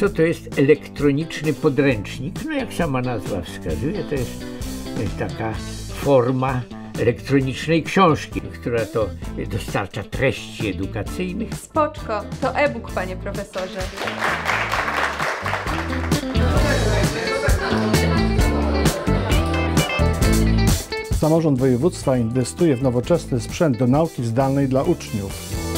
Co to jest elektroniczny podręcznik? No jak sama nazwa wskazuje, to jest e, taka forma elektronicznej książki, która to dostarcza treści edukacyjnych. Spoczko, to e-book, panie profesorze. Samorząd województwa inwestuje w nowoczesny sprzęt do nauki zdalnej dla uczniów.